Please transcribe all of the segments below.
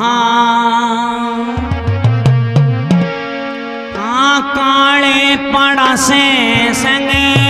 हाँ। हाँ, काले पड़ा से संगे।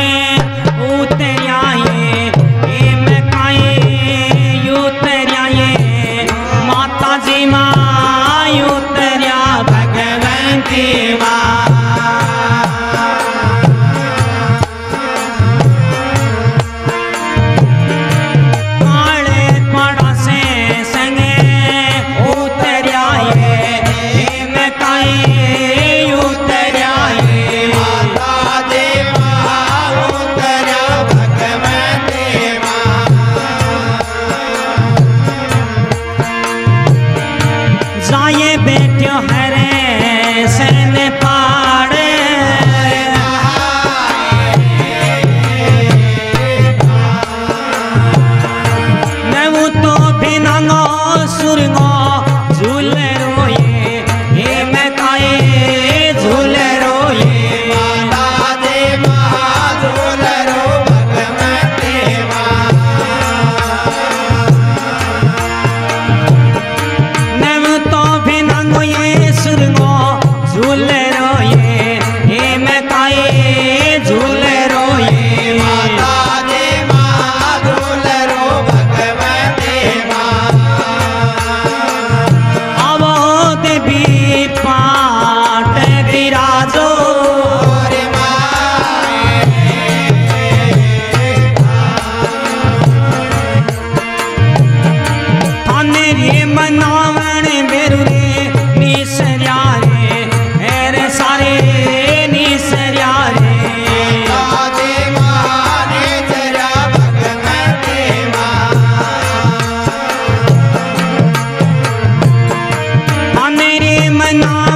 ना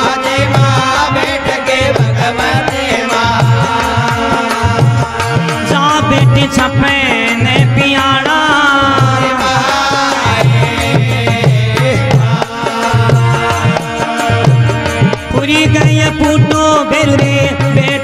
पूरी गया पुटो बेल रे बेट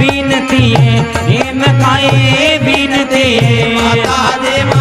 बीनती है हे मकाए बीनती है। माता देवा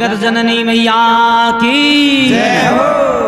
गर्जननी जननी मैया की। जय हो।